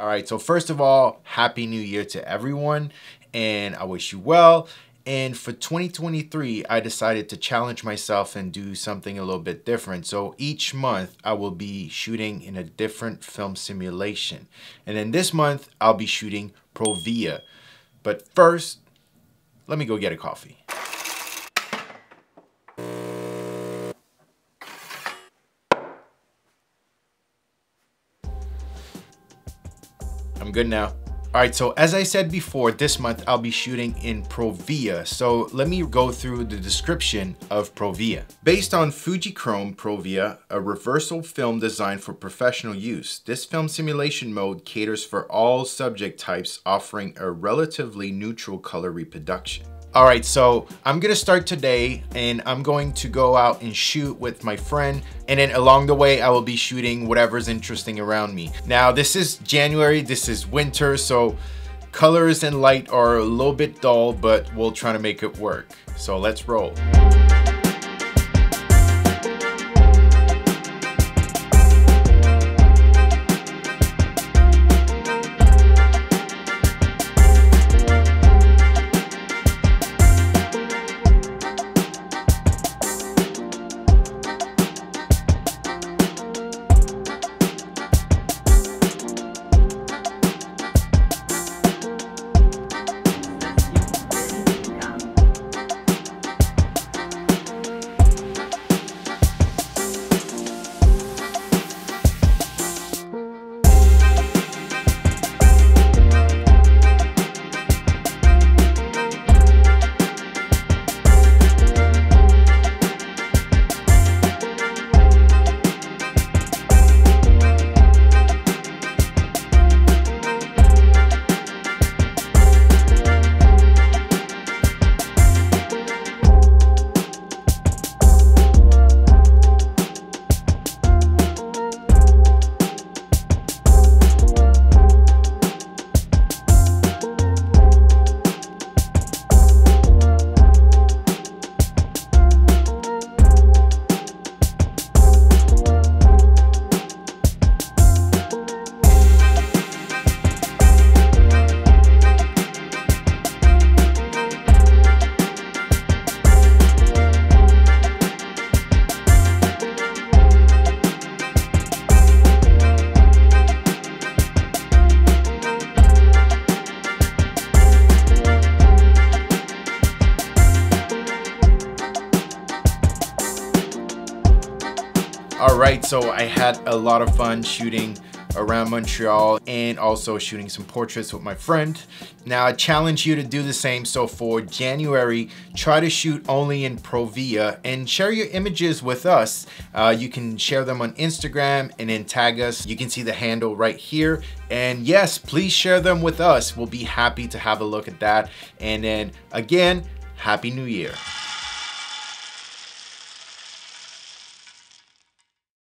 All right, so first of all, Happy New Year to everyone, and I wish you well. And for 2023, I decided to challenge myself and do something a little bit different. So each month, I will be shooting in a different film simulation. And then this month, I'll be shooting Provia. But first, let me go get a coffee. I'm good now. All right, so as I said before, this month I'll be shooting in Provia. So let me go through the description of Provia. Based on Fujichrome Provia, a reversal film designed for professional use, this film simulation mode caters for all subject types, offering a relatively neutral color reproduction. All right, so I'm gonna start today and I'm going to go out and shoot with my friend. And then along the way, I will be shooting whatever's interesting around me. Now, this is January, this is winter, so colors and light are a little bit dull, but we'll try to make it work. So let's roll. All right, so I had a lot of fun shooting around Montreal and also shooting some portraits with my friend. Now I challenge you to do the same. So for January, try to shoot only in Provia and share your images with us. Uh, you can share them on Instagram and then tag us. You can see the handle right here. And yes, please share them with us. We'll be happy to have a look at that. And then again, Happy New Year.